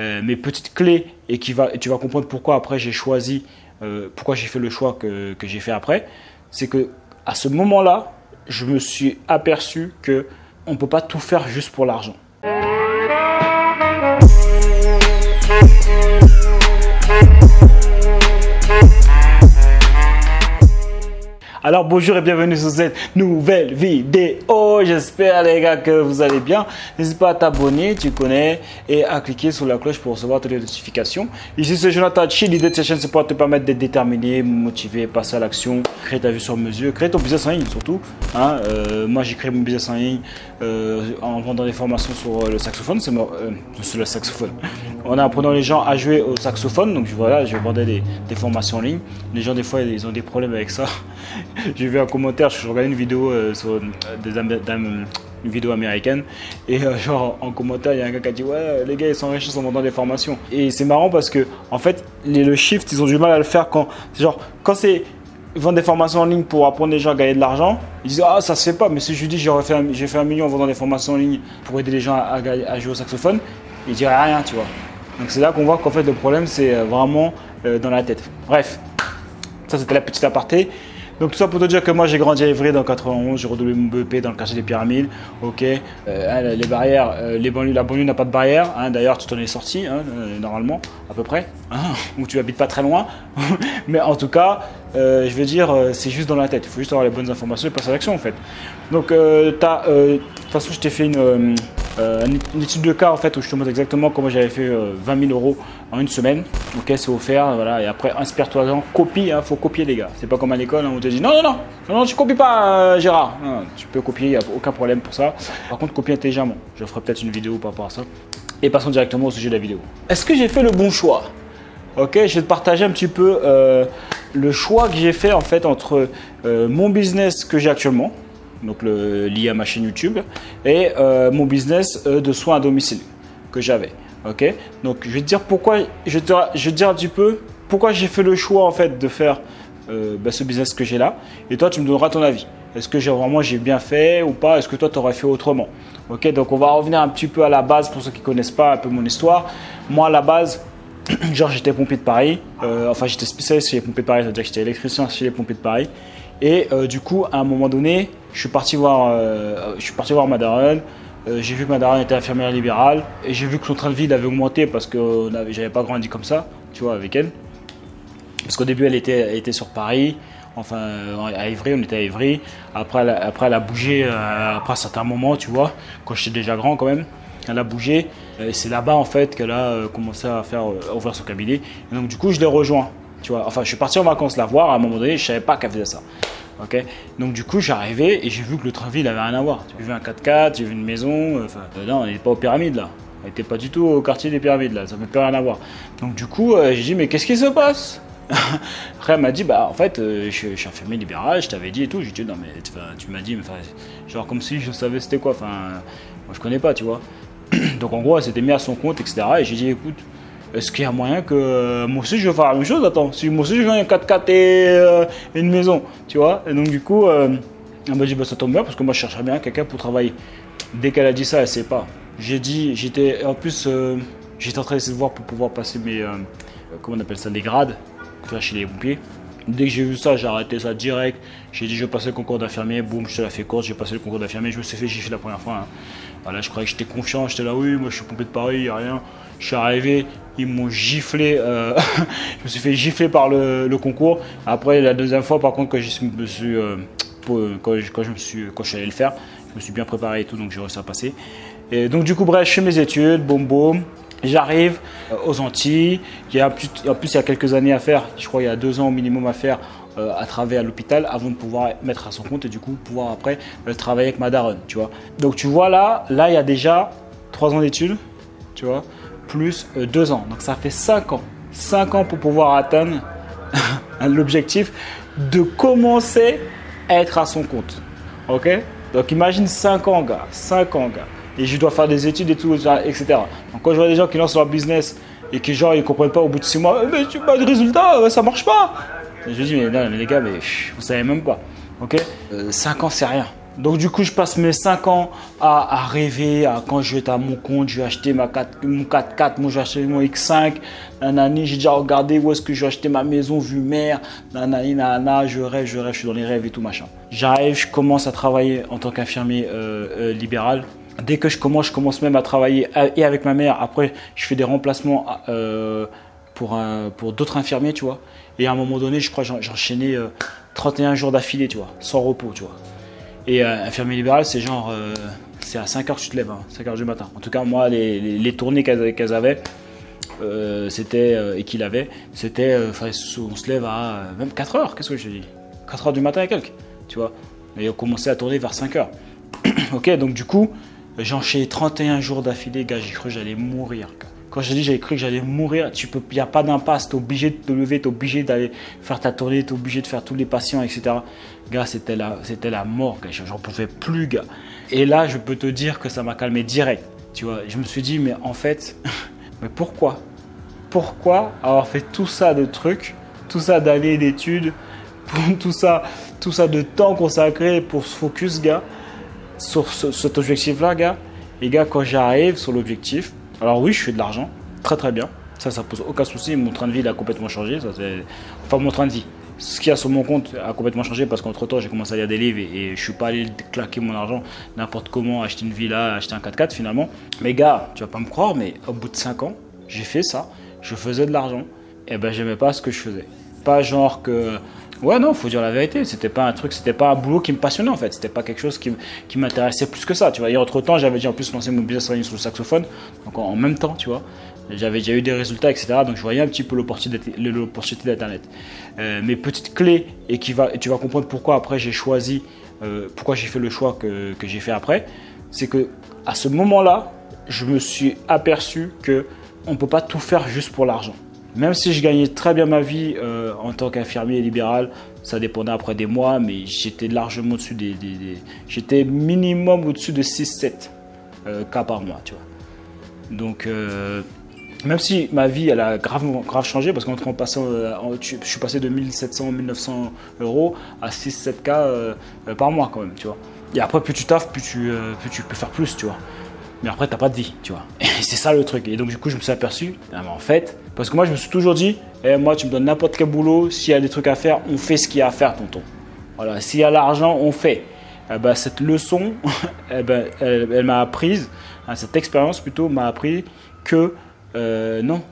euh, mes petites clés et, qui va, tu vas comprendre pourquoi après j'ai choisi, euh, pourquoi j'ai fait le choix que, que j'ai fait après, c'est que à ce moment-là, je me suis aperçu que on peut pas tout faire juste pour l'argent. Alors bonjour et bienvenue sur cette nouvelle vidéo. J'espère les gars que vous allez bien. N'hésite pas à t'abonner, tu connais, et à cliquer sur la cloche pour recevoir toutes les notifications. Ici c'est Jonathan Chi. L'idée de cette chaîne c'est pour te permettre d'être déterminé, motivé, passer à l'action, créer ta vie sur mesure, créer ton business en ligne surtout. Hein. Euh, moi j'ai créé mon business en ligne euh, en vendant des formations sur euh, le saxophone. C'est sur le saxophone. En apprenant les gens à jouer au saxophone. Donc voilà, je vendais des, des formations en ligne. Les gens des fois ils ont des problèmes avec ça. j'ai vu un commentaire, je regardais une vidéo euh, sur euh, des, une vidéo américaine et euh, genre en commentaire il y a un gars qui a dit ouais les gars ils s'enrichissent en vendant des formations et c'est marrant parce que en fait le shift ils ont du mal à le faire quand genre quand c'est vendre des formations en ligne pour apprendre les gens à gagner de l'argent. Ils disent ah ça se fait pas mais si je lui dis j'ai fait un million en vendant des formations en ligne pour aider les gens à, jouer au saxophone il dirait rien tu vois. Donc c'est là qu'on voit qu'en fait le problème c'est vraiment dans la tête. Bref ça c'était la petite aparté donc tout ça pour te dire que moi j'ai grandi à Évry dans 91, j'ai redoublé mon BEP dans le quartier des Pyramides. Ok, euh, hein, les barrières, euh, la banlieue n'a pas de barrière. Hein, D'ailleurs tu t'en es sorti hein, euh, normalement à peu près, ou tu habites pas très loin. Mais en tout cas, je veux dire, c'est juste dans la tête. Il faut juste avoir les bonnes informations et passer à l'action en fait. Donc de toute façon je t'ai fait une euh, une étude de cas en fait où je te montre exactement comment j'avais fait 20 euh, 000 euros en une semaine. Ok, c'est offert, voilà. Et après, inspire-toi-en, copie, hein, faut copier les gars. C'est pas comme à l'école hein, où on te dit non, non, non, non, tu copies pas, euh, Gérard. tu peux copier, il n'y a aucun problème pour ça. Par contre, copie intelligemment. Je ferai peut-être une vidéo par rapport à ça. Et passons directement au sujet de la vidéo. Est-ce que j'ai fait le bon choix? Ok, je vais te partager un petit peu le choix que j'ai fait en fait entre mon business que j'ai actuellement, donc lié à ma chaîne YouTube, et euh, mon business euh, de soins à domicile que j'avais. Ok, donc je vais te dire pourquoi, je te, je vais dire un petit peu pourquoi j'ai fait le choix en fait de faire euh, bah, ce business que j'ai là, et toi tu me donneras ton avis. Est-ce que j'ai vraiment j'ai bien fait ou pas? Est-ce que toi tu aurais fait autrement? Ok, donc on va revenir un petit peu à la base pour ceux qui connaissent pas un peu mon histoire. Moi à la base, genre j'étais pompier de Paris, enfin j'étais spécialiste chez les pompiers de Paris, c'est-à-dire que j'étais électricien chez les pompiers de Paris. Et du coup, à un moment donné, je suis parti voir, euh, je suis parti voir euh, j'ai vu que ma était infirmière libérale et j'ai vu que son train de vie avait augmenté parce que j'avais pas grandi comme ça, tu vois, avec elle. Parce qu'au début, elle était, était sur Paris, enfin à Ivry, on était à Ivry. Après, elle, après, elle a bougé euh, après un certain moment, tu vois, quand j'étais déjà grand quand même. Elle a bougé et c'est là-bas en fait qu'elle a commencé à faire ouvrir son cabinet. Et donc du coup, je l'ai rejoint, tu vois. Enfin, je suis parti en vacances la voir. À un moment donné, je savais pas qu'elle faisait ça. Donc du coup, j'arrivais et j'ai vu que le train de vie n'avait rien à voir. J'ai vu un 4x4, j'ai vu une maison. Euh, enfin, euh, non, on n'était pas aux pyramides là. On n'était pas du tout au quartier des pyramides là. Ça ne plus rien à voir. Donc du coup, euh, j'ai dit mais qu'est-ce qui se passe? Après, elle m'a dit, bah en fait, je, suis infirmier libéral, je t'avais dit et tout. J'ai dit, non, mais tu m'as dit, mais, genre comme si je savais c'était quoi. Enfin, moi je connais pas, tu vois. Donc en gros, elle s'était mis à son compte, etc. Et j'ai dit, écoute, est-ce qu'il y a moyen que euh, moi aussi je vais faire la même chose Attends, si moi aussi je veux un 4x4 et une maison, tu vois Et donc du coup, euh, elle m'a dit bah, ça tombe bien parce que moi je chercherais bien quelqu'un pour travailler. Dès qu'elle a dit ça, elle sait pas. J'ai dit, j'étais en plus, euh, j'étais en train d'essayer de voir pour pouvoir passer mes, comment on appelle ça, des grades, chez les pompiers. Dès que j'ai vu ça, j'ai arrêté ça direct. J'ai dit, je vais passer le concours d'infirmier. Boum, je te la fait courte, j'ai passé le concours d'infirmier. Je me suis fait gifler la première fois. Hein. Voilà, je croyais que j'étais confiant. J'étais là, oui, moi je suis pompier de Paris, il a rien. Je suis arrivé, ils m'ont giflé. Euh, je me suis fait gifler par le, concours. Après, la deuxième fois, par contre, quand je me suis, euh, quand, je, me suis, quand je suis allé le faire, je me suis bien préparé et tout, donc j'ai réussi à passer. Et donc, du coup, bref, je fais mes études, boum, boum. J'arrive euh, aux Antilles. Il y a, en plus, il y a quelques années à faire. Je crois il y a deux ans au minimum à faire à travailler à l'hôpital avant de pouvoir mettre à son compte et du coup pouvoir après travailler avec ma daronne, tu vois. Donc tu vois là, là il y a déjà trois ans d'études, tu vois plus 2 euh, ans. Donc ça fait 5 ans. 5 ans pour pouvoir atteindre l'objectif de commencer à être à son compte. Ok? Donc imagine 5 ans, gars. 5 ans, gars. Et je dois faire des études et tout, etc. Donc quand je vois des gens qui lancent leur business et que genre ils comprennent pas au bout de 6 mois, mais tu pas de résultat, ça marche pas. je dis, mais non, les gars, mais vous savez même pas. Ok? 5 euh, ans, c'est rien. Donc du coup, je passe mes 5 ans à, rêver, à quand je vais être à mon compte, je vais acheter ma 4, mon 4x4, moi je vais acheter mon X5, nanani, j'ai déjà regardé où est-ce que je vais acheter ma maison vue mer, nanani, nanana, je rêve, je rêve, je suis dans les rêves et tout machin. J'arrive, je commence à travailler en tant qu'infirmier euh, euh, libéral. Dès que je commence, je commence même à travailler et avec ma mère. Après, je fais des remplacements euh, pour, pour d'autres infirmiers, tu vois. Et à un moment donné, je crois j'enchaînais 31 jours d'affilée, tu vois, sans repos, tu vois. Et euh, infirmier libéral, c'est genre, euh, c'est à 5h que tu te lèves, 5h hein, du matin. En tout cas, moi, les, tournées qu'elles avaient, euh, c'était, et qu'il avait, c'était, on se lève à même 4h, qu'est-ce que je dis? 4h du matin et quelques, tu vois. Et on commençait à tourner vers 5h. ok, donc du coup, j'ai enchaîné 31 jours d'affilée, gars, j'ai cru que j'allais mourir. Quand j'ai dit j'avais cru que j'allais mourir, tu peux, il n'y a pas d'impasse, tu es obligé de te lever, tu es obligé d'aller faire ta tournée, tu es obligé de faire tous les patients, etc. Gars, c'était la, c'était la mort. J'en pouvais plus, gars. Et là, je peux te dire que ça m'a calmé direct. Tu vois, je me suis dit, mais en fait, mais pourquoi? Pourquoi avoir fait tout ça de trucs, tout ça d'années d'études, tout ça, tout ça de temps consacré pour se focus, gars, sur cet objectif-là, gars? Et gars, quand j'arrive sur l'objectif, alors oui, je fais de l'argent, très très bien. Ça, ça pose aucun souci. Mon train de vie a complètement changé. Ça, enfin, mon train de vie. Ce qu'il y a sur mon compte a complètement changé parce qu'entre temps, j'ai commencé à lire des livres et, je suis pas allé claquer mon argent n'importe comment, acheter une villa, acheter un 4x4 finalement. Mais gars, tu vas pas me croire, mais au bout de 5 ans, j'ai fait ça. Je faisais de l'argent. Et ben, j'aimais pas ce que je faisais. Pas genre que Ouais, non, faut dire la vérité. C'était pas un truc, c'était pas un boulot qui me passionnait en fait. C'était pas quelque chose qui, qui m'intéressait plus que ça, tu vois. Et entre temps, j'avais déjà en plus lancé mon business sur le saxophone, donc en, même temps, tu vois. J'avais déjà eu des résultats, etc. Donc je voyais un petit peu l'opportunité d'Internet. Euh, mes petites clés, et, qui va, tu vas comprendre pourquoi après j'ai choisi, euh, pourquoi j'ai fait le choix que, que j'ai fait après, c'est que à ce moment-là, je me suis aperçu que on peut pas tout faire juste pour l'argent. Même si je gagnais très bien ma vie euh, en tant qu'infirmier libéral, ça dépendait après des mois, mais j'étais largement au-dessus des. j'étais minimum au-dessus de 6-7 euh, cas par mois, tu vois. Donc, euh, même si ma vie, elle a grave, changé, parce qu'en passant, je suis passé de 1700, 1900 euros à 6-7 cas par mois quand même, tu vois. Et après, plus tu taffes, plus tu, plus tu peux faire plus, tu vois mais après t'as pas de vie, tu vois. C'est ça le truc. Et donc du coup je me suis aperçu, ah, en fait, parce que moi je me suis toujours dit, eh, moi tu me donnes n'importe quel boulot, s'il y a des trucs à faire, on fait ce qu'il y a à faire, tonton. Voilà, s'il y a l'argent, on fait. Eh ben, cette leçon, eh ben, elle, m'a apprise, hein, cette expérience plutôt m'a appris que euh, non,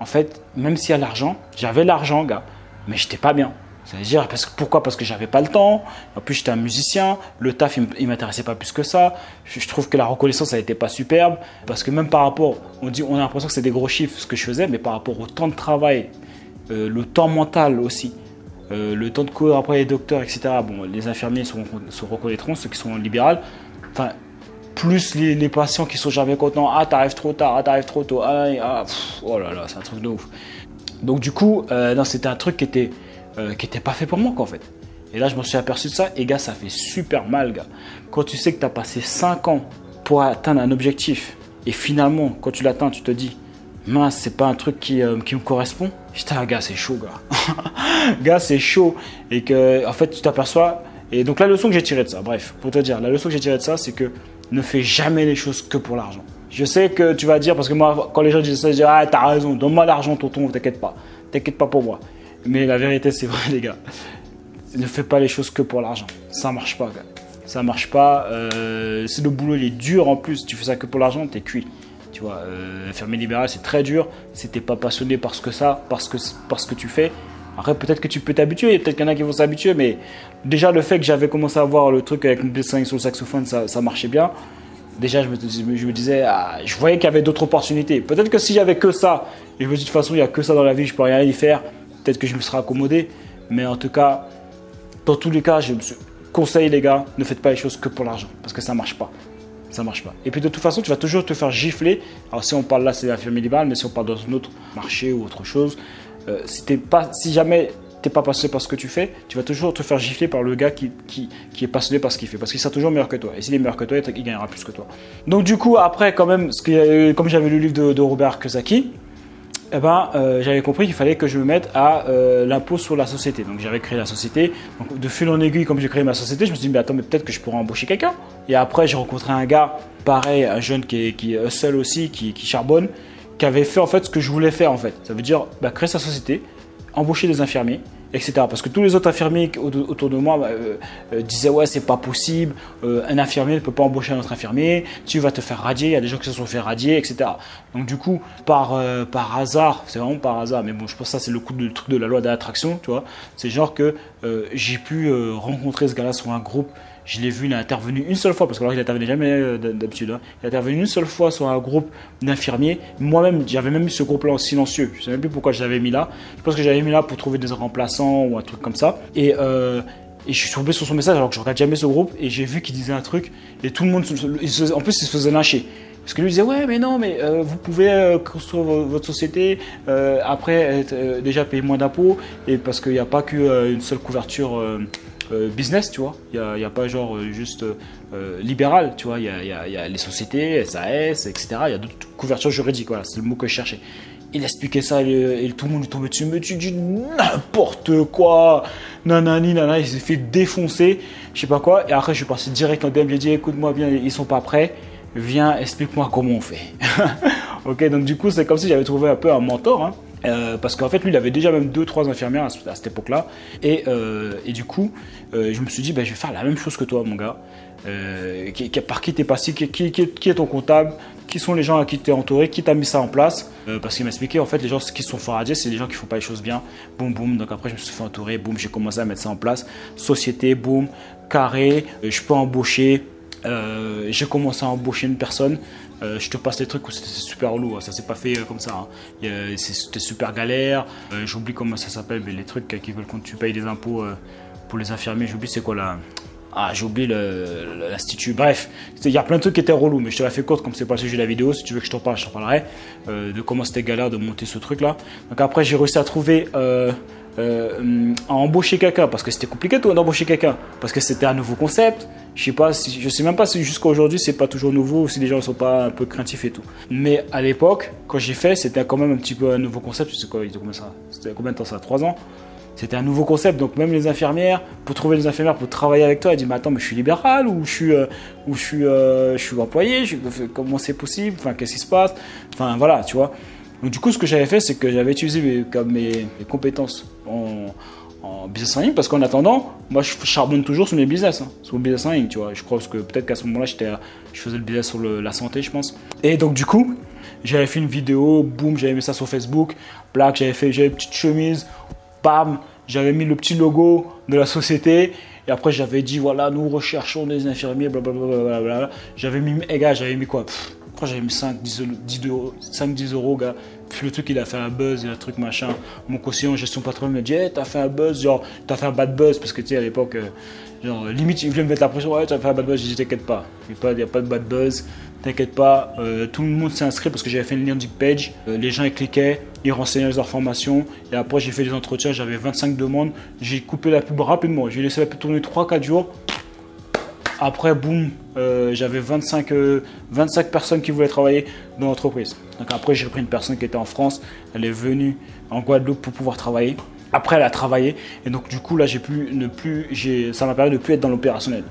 en fait, même s'il y a l'argent, j'avais l'argent, gars, mais j'étais pas bien. C'est-à-dire, parce que, pourquoi? Parce que j'avais pas le temps. En plus, j'étais un musicien. Le taf, il m'intéressait pas plus que ça. Je, trouve que la reconnaissance, ça n'était pas superbe. Parce que même par rapport, on, dit, on a l'impression que c'est des gros chiffres ce que je faisais, mais par rapport au temps de travail, euh, le temps mental aussi, euh, le temps de courir après les docteurs, etc. Bon, les infirmiers se, reconnaîtront, ceux qui sont libéraux. Enfin, plus les, patients qui sont jamais contents. Ah, t'arrives trop tard, ah, t'arrives trop tôt. Ah, ah oh là là, c'est un truc de ouf. Donc, du coup, euh, c'était un truc qui était euh, qui n'était pas fait pour moi, quoi, en fait. Et là, je me suis aperçu de ça. Et gars, ça fait super mal, gars. Quand tu sais que tu as passé 5 ans pour atteindre un objectif, et finalement, quand tu l'atteins, tu te dis, mince, c'est pas un truc qui, euh, qui me correspond. Putain, gars, c'est chaud, gars. gars, c'est chaud. Et que, en fait, tu t'aperçois. Et donc, la leçon que j'ai tirée de ça, bref, pour te dire, la leçon que j'ai tirée de ça, c'est que ne fais jamais les choses que pour l'argent. Je sais que tu vas dire, parce que moi, quand les gens disent ça, je dis, ah, t'as raison, donne-moi l'argent, tonton, t'inquiète pas. T'inquiète pas pour moi. Mais la vérité, c'est vrai, les gars. Ne fais pas les choses que pour l'argent. Ça marche pas, gars. Ça marche pas. Euh, si le boulot il est dur en plus, tu fais ça que pour l'argent, t'es cuit. Tu vois, euh, fermer libéral, c'est très dur. Si t'es pas passionné parce que ça, parce que, parce que tu fais, après, peut-être que tu peux t'habituer, peut-être qu'il y en a qui vont s'habituer, mais déjà le fait que j'avais commencé à voir le truc avec mon dessin sur le saxophone, ça, marchait bien. Déjà, je me, je me disais, ah, je voyais qu'il y avait d'autres opportunités. Peut-être que si j'avais que ça, et je me dis de toute façon, il n'y a que ça dans la vie, je peux rien y faire, Peut-être que je me serai accommodé, mais en tout cas, dans tous les cas, je me conseille les gars, ne faites pas les choses que pour l'argent, parce que ça marche pas. Ça marche pas. Et puis de toute façon, tu vas toujours te faire gifler. Alors si on parle là, c'est la firme libérale, mais si on parle dans un autre marché ou autre chose, euh, si, pas, si jamais t'es pas passionné par ce que tu fais, tu vas toujours te faire gifler par le gars qui, qui, est passionné par ce qu'il fait, parce qu'il sera toujours meilleur que toi. Et s'il est meilleur que toi, il gagnera plus que toi. Donc du coup, après, quand même, comme j'avais lu le livre de, de Robert Kiyosaki, eh ben, euh, j'avais compris qu'il fallait que je me mette à euh, l'impôt sur la société. Donc j'avais créé la société. De fil en aiguille, comme j'ai créé ma société, je me suis dit, mais attends, mais peut-être que je pourrais embaucher quelqu'un. Et après, j'ai rencontré un gars, pareil, un jeune qui est, qui est seul aussi, qui, qui charbonne, qui avait fait en fait ce que je voulais faire en fait. Ça veut dire bah, créer sa société, embaucher des infirmiers, etc. Parce que tous les autres infirmiers autour de moi bah, euh, euh, disaient ouais c'est pas possible, euh, un infirmier ne peut pas embaucher un autre infirmier, tu vas te faire radier, il y a des gens qui se sont fait radier, etc. Donc du coup par hasard, c'est vraiment par hasard, mais bon je pense que ça c'est le coup de truc de la loi d'attraction, tu vois. C'est genre que j'ai pu rencontrer ce gars-là sur un groupe je l'ai vu, il a intervenu une seule fois, parce que alors il n'intervenait jamais euh, d'habitude. Hein. Il a intervenu une seule fois sur un groupe d'infirmiers. Moi-même, j'avais même mis ce groupe-là en silencieux. Je ne sais même plus pourquoi je l'avais mis là. Je pense que j'avais mis là pour trouver des remplaçants ou un truc comme ça. Et, euh, et je suis tombé sur son message alors que je regarde jamais ce groupe. Et j'ai vu qu'il disait un truc. Et tout le monde, en plus, il se faisait lyncher. Parce que lui disait ouais mais non mais euh, vous pouvez construire votre société après être, déjà payer moins d'impôts et parce qu'il n'y a pas qu'une seule couverture euh, business, tu vois. Il n'y a, pas genre euh, juste euh, libéral, tu vois. Il y a, les sociétés, SAS, etc. Il y a d'autres couvertures juridiques, voilà, c'est le mot que je cherchais. Il expliquait ça et, tout le monde lui tombait dessus. Mais tu dis n'importe quoi Nanani, nanana, il s'est fait défoncer, je sais pas quoi. Et après, je suis parti direct en DM, j'ai dit écoute-moi bien, ils sont pas prêts. Viens, explique-moi comment on fait. ok, donc du coup, c'est comme si j'avais trouvé un peu un mentor. Hein. Euh, parce qu'en fait, lui, il avait déjà même deux, trois infirmières à, cette époque-là. Et, euh, et, du coup, euh, je me suis dit, bah, je vais faire la même chose que toi, mon gars. Qui, par qui t'es passé, qui, est ton comptable, qui sont les gens à qui t'es entouré, qui t'a mis ça en place. parce qu'il m'a expliqué, en fait, les gens qui sont dire, c'est les gens qui font pas les choses bien. Boum, boum. Donc après, je me suis fait entourer. Boum, j'ai commencé à mettre ça en place. Société, boum, carré. je peux embaucher. J'ai commencé à embaucher une personne. Euh, je te passe des trucs où c'était super relou, hein. ça s'est pas fait euh, comme ça. Hein. C'était super galère. Euh, j'oublie comment ça s'appelle, mais les trucs qui veulent quand tu payes des impôts pour les infirmiers, j'oublie c'est quoi là ah, j'ai oublié l'institut. Bref, il y a plein de trucs qui étaient relous, mais je te la fais courte comme c'est pas le sujet de la vidéo. Si tu veux que je t'en parle, je t'en parlerai. de comment c'était galère de monter ce truc là. Donc après, j'ai réussi à trouver. À embaucher quelqu'un parce que c'était compliqué d'embaucher quelqu'un parce que c'était un nouveau concept je sais pas si, je sais même pas si jusqu'à aujourd'hui c'est pas toujours nouveau ou si les gens sont pas un peu craintifs et tout. Mais à l'époque, quand j'ai fait, c'était quand même un petit peu un nouveau concept. C'est quoi, ça C'était combien de temps ça Trois ans? C'était un nouveau concept, donc même les infirmières, pour trouver des infirmières pour travailler avec toi, elles disent mais attends mais je suis libéral ou je suis euh, ou je suis euh, je suis employé, comment c'est possible, enfin qu'est-ce qui se passe, enfin voilà tu vois. Donc du coup ce que j'avais fait c'est que j'avais utilisé mes, mes, compétences en, en business en ligne parce qu'en attendant, moi je charbonne toujours sur mes business, hein, sur le business en ligne, tu vois. Je crois que peut-être qu'à ce moment-là, je faisais le business sur la santé, je pense. Et donc du coup, j'avais fait une vidéo, boum, j'avais mis ça sur Facebook, black, j'avais fait, j'avais une petite chemise, bam, j'avais mis le petit logo de la société. Et après, j'avais dit, voilà, nous recherchons des infirmiers, blablabla. J'avais mis, eh gars, j'avais mis quoi? Quand j'avais mis 5, 10, 10 euros, 5, 10 euros, gars le truc il a fait un buzz, un truc machin. Mon conseiller en gestion patron me dit hey, t'as fait un buzz, genre t'as fait un bad buzz parce que tu sais à l'époque, euh, genre limite il voulait me mettre la pression, ouais t'as fait un bad buzz, j'ai dit t'inquiète pas, il n'y a, pas de bad buzz, t'inquiète pas, euh, tout le monde s'est inscrit parce que j'avais fait une landing page, euh, les gens ils cliquaient, ils renseignaient leurs informations. Et après j'ai fait des entretiens, j'avais 25 demandes, j'ai coupé la pub rapidement, j'ai laissé la pub tourner 3-4 jours après, boum, euh, j'avais 25, 25 euh, personnes qui voulaient travailler dans l'entreprise. Donc après, j'ai pris une personne qui était en France. Elle est venue en Guadeloupe pour pouvoir travailler. Après, elle a travaillé. Et donc, du coup, là, j'ai pu ne plus, ça m'a permis de plus être dans l'opérationnel.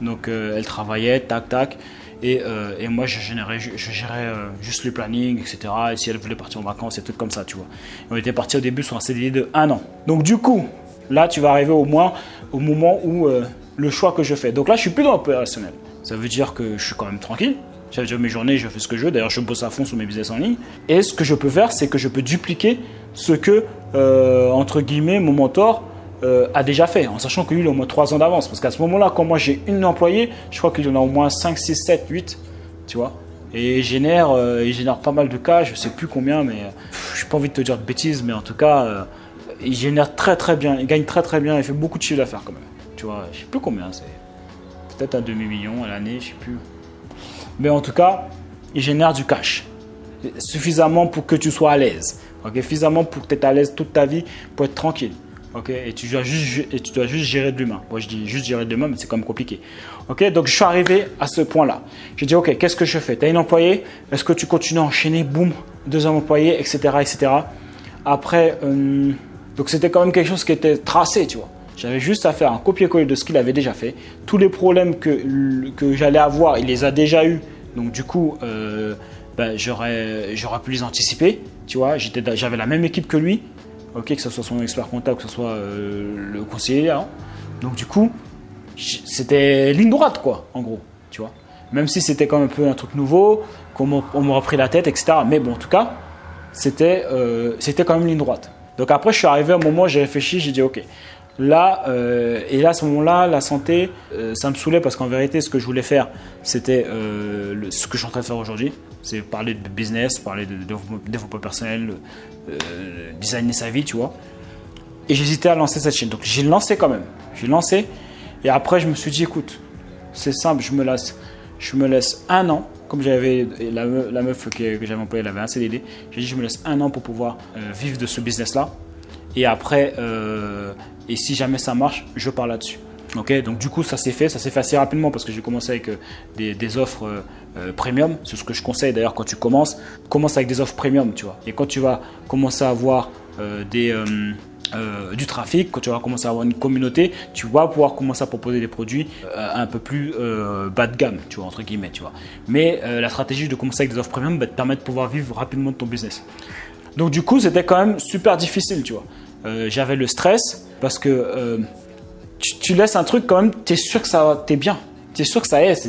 Donc, euh, elle travaillait, tac, tac. Et, et moi, je, je, gérais juste le planning, etc. Et si elle voulait partir en vacances et tout comme ça, tu vois. on était parti au début sur un CDI de un an. Donc, du coup, là, tu vas arriver au moins au moment où le choix que je fais. Donc là, je suis plus dans l'opérationnel. Ça veut dire que je suis quand même tranquille. J'ai déjà mes journées, je fais ce que je veux. D'ailleurs, je bosse à fond sur mes business en ligne. Et ce que je peux faire, c'est que je peux dupliquer ce que, euh, entre guillemets, mon mentor euh, a déjà fait, en sachant que a au moins 3 ans d'avance. Parce qu'à ce moment-là, quand moi j'ai une employée, je crois qu'il en a au moins 5, 6, 7, 8, tu vois. Et il génère, euh, il génère pas mal de cas, je sais plus combien, mais je n'ai pas envie de te dire de bêtises, mais en tout cas, il génère très très bien, il gagne très très bien, il fait beaucoup de chiffre d'affaires quand même tu vois, je sais plus combien c'est. Peut-être un demi-million à l'année, je sais plus. Mais en tout cas, il génère du cash. Suffisamment pour que tu sois à l'aise. Suffisamment pour que tu es à l'aise toute ta vie, pour être tranquille. et, tu dois juste, et tu dois juste gérer de l'humain. Moi, je dis juste gérer de l'humain, mais c'est quand même compliqué. Donc, je suis arrivé à ce point-là. J'ai dit, ok, qu'est-ce que je fais? Tu as une employée? Est-ce que tu continues à enchaîner Boum deuxième employé, etc. etc. Après, euh, donc c'était quand même quelque chose qui était tracé, tu vois. J'avais juste à faire un copier-coller de ce qu'il avait déjà fait. Tous les problèmes que, que j'allais avoir, il les a déjà eus. Donc du coup, euh, ben, j'aurais, j'aurais pu les anticiper. Tu vois, j'étais, j'avais la même équipe que lui. Ok, que ce soit son expert comptable, que ce soit euh, le conseiller. Hein. Donc du coup, c'était ligne droite, quoi, en gros. Tu vois. Même si c'était quand même un peu un truc nouveau, qu'on m'aurait pris la tête, etc. Mais bon, en tout cas, c'était, euh, c'était quand même ligne droite. Donc après, je suis arrivé à un moment, j'ai réfléchi, j'ai dit, ok, Là, euh, et là, à ce moment-là, la santé, euh, ça me saoulait parce qu'en vérité, ce que je voulais faire, c'était euh, ce que je suis en train de faire aujourd'hui. C'est parler de business, parler de, développement personnel, designer sa vie, tu vois. Et j'hésitais à lancer cette chaîne. Donc j'ai lancé quand même. J'ai lancé. Et après, je me suis dit, écoute, c'est simple, je me laisse, je me laisse un an. Comme j'avais la, meuf que, que j'avais employée, avait un CDD. J'ai dit, je me laisse un an pour pouvoir vivre de ce business-là. Et après, et si jamais ça marche, je pars là-dessus. Donc du coup ça s'est fait, ça s'est fait assez rapidement parce que j'ai commencé avec euh, des, offres euh, euh, premium. C'est ce que je conseille d'ailleurs quand tu commences. Commence avec des offres premium, tu vois. Et quand tu vas commencer à avoir du trafic, quand tu vas commencer à avoir une communauté, tu vas pouvoir commencer à proposer des produits un peu plus bas de gamme, tu vois, entre guillemets, tu vois. Mais la stratégie de commencer avec des offres premium va te permettre de pouvoir vivre rapidement de ton business. Donc du coup c'était quand même super difficile, tu vois. J'avais le stress parce que euh, tu, laisses un truc quand même, tu es sûr que ça t'es bien. Tu es sûr que ça est.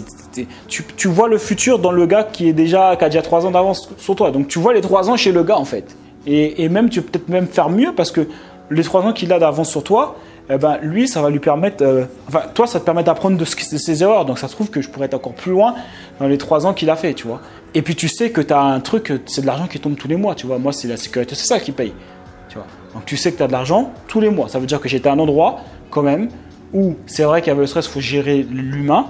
tu, vois le futur dans le gars qui est déjà qui a déjà 3 ans d'avance sur toi. Donc tu vois les 3 ans chez le gars en fait. Et, même tu peux peut-être même faire mieux parce que les 3 ans qu'il a d'avance sur toi, eh ben, lui, ça va lui permettre. Euh, enfin, toi, ça te permet d'apprendre de, de, ses erreurs. Donc, ça se trouve que je pourrais être encore plus loin dans les trois ans qu'il a fait, tu vois. Et puis, tu sais que tu as un truc, c'est de l'argent qui tombe tous les mois, tu vois. Moi, c'est la sécurité, c'est ça qui paye. Donc tu sais que tu as de l'argent tous les mois. Ça veut dire que j'étais à un endroit quand même où c'est vrai qu'il y avait le stress, il faut gérer l'humain,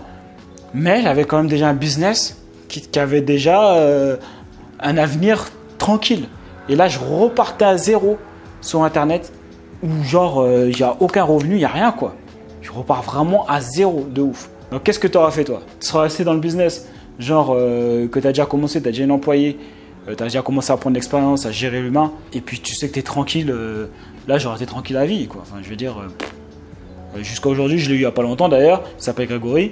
mais j'avais quand même déjà un business qui, avait déjà euh, un avenir tranquille. Et là, je repartais à zéro sur Internet où genre euh, il n'y a aucun revenu, il n'y a rien quoi. Je repars vraiment à zéro de ouf. Donc qu'est-ce que tu auras fait toi? Tu seras resté dans le business, genre euh, que tu as déjà commencé, tu as déjà un employé, euh, tu as déjà commencé à prendre l'expérience, à gérer l'humain, et puis tu sais que tu es tranquille. Euh, là, j'aurais été tranquille à vie, quoi. Enfin, je veux dire, euh, jusqu'à aujourd'hui, je l'ai eu il n'y a pas longtemps d'ailleurs, il s'appelle Grégory.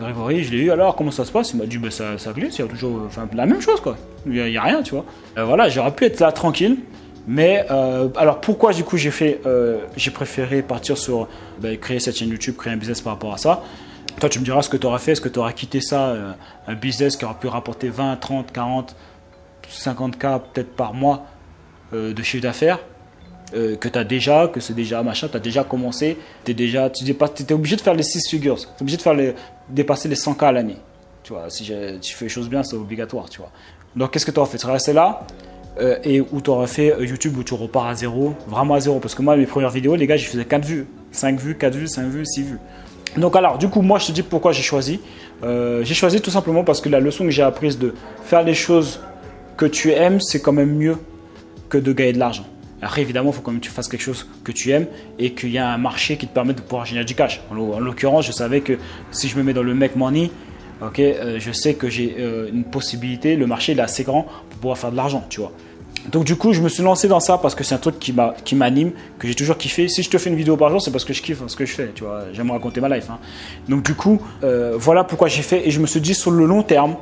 Grégory, je l'ai eu alors, comment ça se passe? Il m'a dit, bah, ça, ça glisse, il y a toujours enfin, la même chose, quoi. Il n'y a, rien, tu vois. voilà, j'aurais pu être là tranquille, mais alors pourquoi du coup j'ai fait, j'ai préféré partir sur bah, créer cette chaîne YouTube, créer un business par rapport à ça? Toi, tu me diras ce que tu auras fait, est-ce que tu auras quitté ça, un business qui aurait pu rapporter 20, 30, 40, 50K peut-être par mois euh, de chiffre d'affaires euh, que tu as déjà, que c'est déjà machin, tu as déjà commencé, es déjà, tu es obligé de faire les 6 figures, tu es obligé de faire les, dépasser les 100K à l'année. Tu vois, si tu fais les choses bien, c'est obligatoire, tu vois. Donc qu'est-ce que tu auras fait? Tu seras resté là euh, et où tu auras fait YouTube où tu repars à zéro, vraiment à zéro. Parce que moi, mes premières vidéos, les gars, je faisais 4 vues, 5 vues, 4 vues, 5 vues, 6 vues. Donc alors, du coup, moi, je te dis pourquoi j'ai choisi. j'ai choisi tout simplement parce que la leçon que j'ai apprise de faire les choses que tu aimes, c'est quand même mieux que de gagner de l'argent. Après, évidemment, il faut quand même que tu fasses quelque chose que tu aimes et qu'il y a un marché qui te permet de pouvoir générer du cash. En l'occurrence, je savais que si je me mets dans le make money, ok, euh, je sais que j'ai euh, une possibilité, le marché est assez grand pour pouvoir faire de l'argent, tu vois. Donc du coup, je me suis lancé dans ça parce que c'est un truc qui m'anime, que j'ai toujours kiffé. Si je te fais une vidéo par jour, c'est parce que je kiffe ce que je fais, tu vois. J'aime raconter ma life. Hein. Donc du coup, euh, voilà pourquoi j'ai fait et je me suis dit sur le long terme,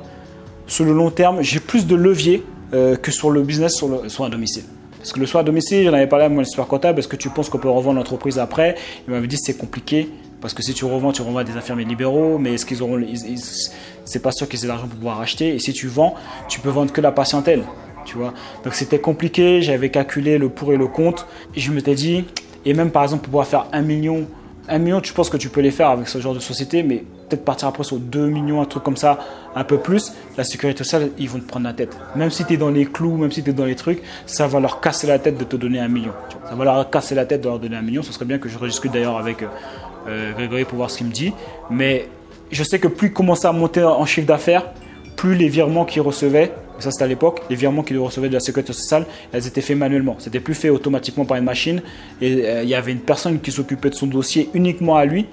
sur le long terme, j'ai plus de levier euh, que sur le business sur le soin à domicile. Parce que le soin à domicile, j'en avais parlé à mon expert comptable, est-ce que tu penses qu'on peut revendre l'entreprise après Il m'avait dit c'est compliqué, parce que si tu revends, tu revends à des infirmiers libéraux, mais est-ce qu'ils auront. c'est pas sûr qu'ils aient l'argent pour pouvoir acheter. Et si tu vends, tu peux vendre que la patientèle. Tu vois Donc c'était compliqué, j'avais calculé le pour et le contre. Et je m'étais dit, et même par exemple pour pouvoir faire un million, un million, tu penses que tu peux les faire avec ce genre de société, mais peut-être partir après sur 2 millions, un truc comme ça, un peu plus, la sécurité sociale, ils vont te prendre la tête. Même si tu es dans les clous, même si tu es dans les trucs, ça va leur casser la tête de te donner un million. Ça va leur casser la tête de leur donner un million. Ce serait bien que je rediscute d'ailleurs avec euh, Grégory pour voir ce qu'il me dit. Mais je sais que plus il commençait à monter en chiffre d'affaires, plus les virements qu'il recevait, ça c'était à l'époque, les virements qu'il recevait de la sécurité sociale, elles étaient faits manuellement. C'était plus fait automatiquement par une machine. Et euh, il y avait une personne qui s'occupait de son dossier uniquement à lui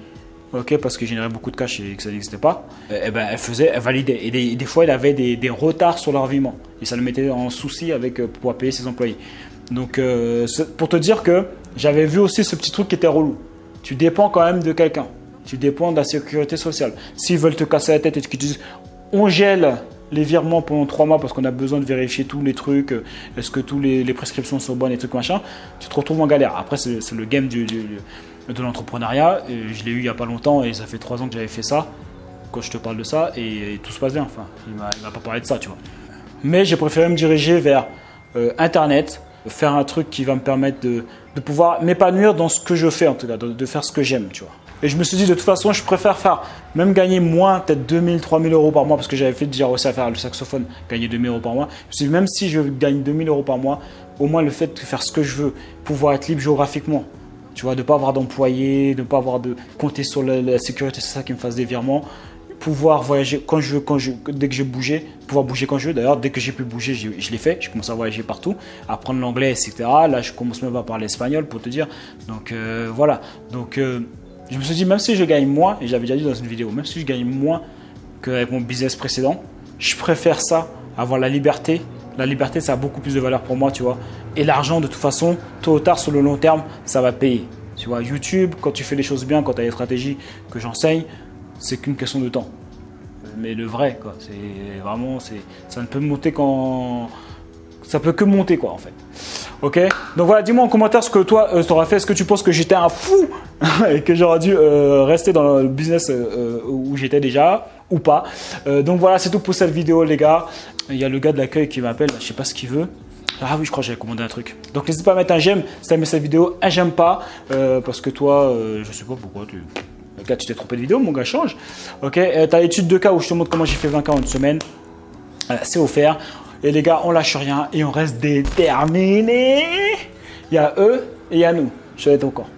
ok, parce que générait beaucoup de cash et que ça n'existait pas, et, ben, elle faisait, elle validait. Et des, fois, il avait des, des, retards sur leur virement. Et ça le mettait en souci avec, pour pouvoir payer ses employés. Donc, pour te dire que j'avais vu aussi ce petit truc qui était relou. Tu dépends quand même de quelqu'un. Tu dépends de la sécurité sociale. S'ils veulent te casser la tête et qu'ils disent on gèle les virements pendant trois mois parce qu'on a besoin de vérifier tous les trucs, est-ce que tous les, prescriptions sont bonnes et trucs machin, tu te retrouves en galère. Après, c'est le game de l'entrepreneuriat. Je l'ai eu il n'y a pas longtemps et ça fait trois ans que j'avais fait ça, quand je te parle de ça, et, tout se passe bien. Il ne m'a pas parlé de ça, tu vois. Mais j'ai préféré me diriger vers euh, Internet, faire un truc qui va me permettre de, de pouvoir m'épanouir dans ce que je fais, en tout cas, de, faire ce que j'aime, tu vois. Et je me suis dit, de toute façon, je préfère faire, même gagner moins, peut-être 2000, 3000 euros par mois, parce que j'avais fait déjà aussi à faire le saxophone, gagner 2000 euros par mois. Je me suis dit, même si je gagne 2000 euros par mois, au moins le fait de faire ce que je veux, pouvoir être libre géographiquement, tu vois, de ne pas avoir d'employés, de ne pas avoir de compter sur la, la sécurité, c'est ça qui me fasse des virements pouvoir voyager quand je veux, quand je, dès que j'ai bougé, pouvoir bouger quand je veux. D'ailleurs, dès que j'ai pu bouger, je, l'ai fait. Je commence à voyager partout, apprendre l'anglais, etc. Là, je commence même à parler espagnol pour te dire. Donc euh, voilà. Donc euh, je me suis dit, même si je gagne moins, et j'avais déjà dit dans une vidéo, même si je gagne moins qu'avec mon business précédent, je préfère ça, avoir la liberté. La liberté, ça a beaucoup plus de valeur pour moi, tu vois. Et l'argent, de toute façon, tôt ou tard, sur le long terme, ça va payer. Tu vois, YouTube, quand tu fais les choses bien, quand tu as les stratégies que j'enseigne, c'est qu'une question de temps. Mais le vrai, quoi, c'est vraiment, ça ne peut monter qu'en, ça peut que monter, quoi, en fait. Ok? Donc voilà, dis-moi en commentaire ce que toi, euh, t'auras fait. Est-ce que tu penses que j'étais un fou et que j'aurais dû euh, rester dans le business euh, où j'étais déjà ou pas? Donc voilà, c'est tout pour cette vidéo, les gars. Il y a le gars de l'accueil qui m'appelle, je sais pas ce qu'il veut. Ah oui, je crois que j'avais commandé un truc. Donc n'hésite pas à mettre un j'aime si tu aimé cette vidéo, un j'aime pas, parce que toi, je sais pas pourquoi tu gars, tu t'es trompé de vidéo, mon gars, change. Ok, t'as l'étude de cas où je te montre comment j'ai fait 20 cas en une semaine. c'est offert. Et les gars, on lâche rien et on reste déterminés. Il y a eux et il y a nous. Je vais être encore.